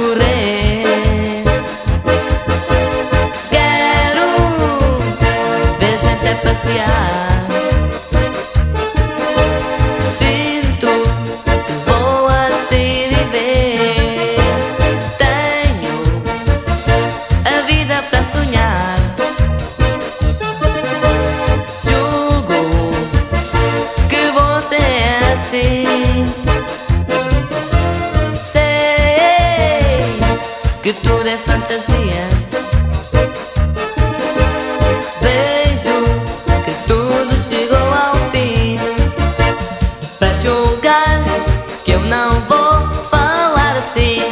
ঠাকুরে que tudo é fantasia. Vejo que tudo chegou ao fim. Para julgar que eu não vou falar assim.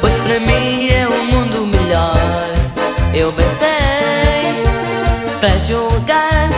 Pois para mim é um mundo melhor. Eu bem sei para julgar